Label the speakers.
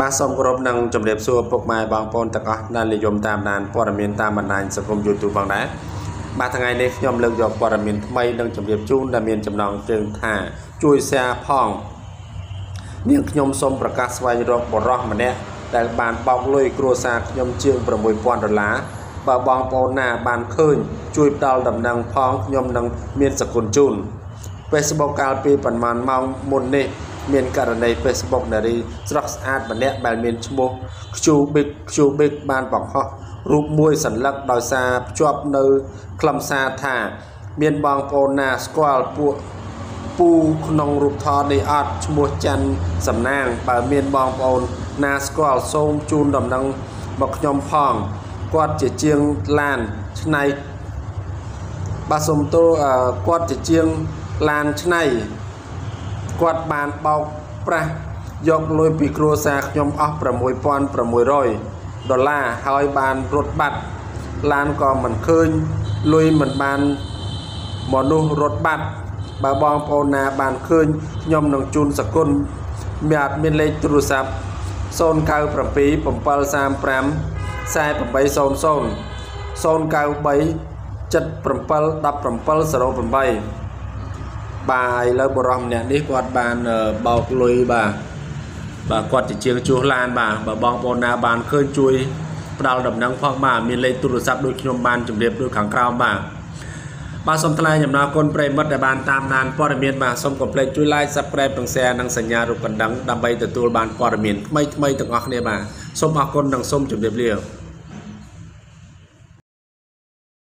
Speaker 1: បាទសូមគោរពនិងជម្រាបសួរពុកម៉ែបងប្អូនទាំងអស់ដែលនិយមតាមដានព័ត៌មានតាមបណ្ដាញសង្គម YouTube ផងដែរបាទថ្ងៃនេះខ្ញុំលើកយកព័ត៌មានថ្មីនិងជម្រាបជូនដែលមានចំណងជើងថាជួយ share ផងនាងខ្ញុំសូមប្រកាសស្វែងរកបរិះម្នាក់ដែលបានបោកលុយគ្រួសារខ្ញុំជាង6000ដុល្លារបើបងប្អូនណាបានឃើញជួយផ្ដល់ដំណឹងផងខ្ញុំនឹងមានសគុណជូន Facebook កាលពីប្រហែលម៉ោងមុននេះ មានករណី Facebook នារីស្រស់ស្អាតម្នាក់ដែលមានឈ្មោះ Qbig Qbig បានបង្ហោះរូបមួយសន្លឹកដោយសារភ្ជាប់នៅខ្លឹមសារថា មានបងប្អូនណាស្គាល់ពួកពូក្នុងរូបថតនេះអត់ឈ្មោះច័ន្ទសំណាងបើមានបងប្អូនណាស្គាល់សូមជូនដំណឹងមកខ្ញុំផងគាត់ជាជាងឡានឆ្នៃបាទសូមទោសគាត់ជាជាងឡានឆ្នៃ គាត់បានបោកប្រាស់យកលុយពីគ្រួសារខ្ញុំអស់6600ដុល្លារហើយបានរត់បាត់ឡានក៏មិនឃើញលុយមិនបានមនុស្សរត់បាត់បើបងប្អូនណាបានឃើញខ្ញុំនឹងជូនសគុណមានអត់មានលេខទូរស័ព្ទ097 735 4800 093 771708 បាទឥឡូវបរិះម្នាក់នេះគាត់បានបោកលុយបាទបាទគាត់ជាជាងជួសឡានបាទបើបងប្អូនណាបានឃើញជួយផ្ដល់ដំណឹងផងបាទមានលេខទូរស័ព្ទដូចខ្ញុំបានជម្រាបដូចខាងក្រោមបាទបាទសូមថ្លែងអំណរគុណប្រិមិត្តដែលបានតាមដានព័ត៌មានបាទសូមកុំភ្លេចជួយ Like Subscribe និង Share និងសញ្ញារូបកណ្ដឹងដើម្បីទទួលបានព័ត៌មានថ្មីៗទាំងអស់គ្នាបាទសូមអរគុណនិងសូមជម្រាបលា